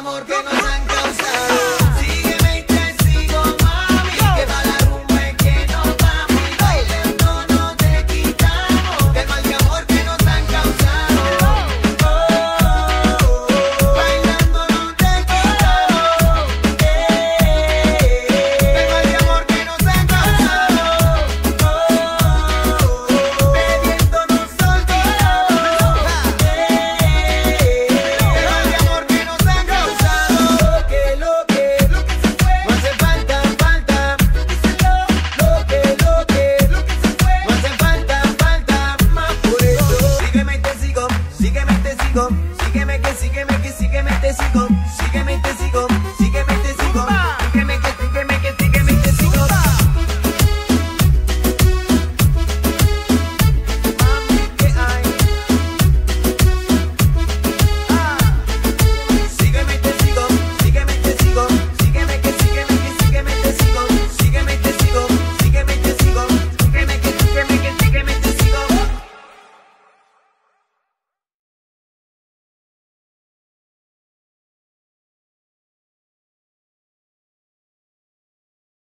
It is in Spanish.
amor que nos han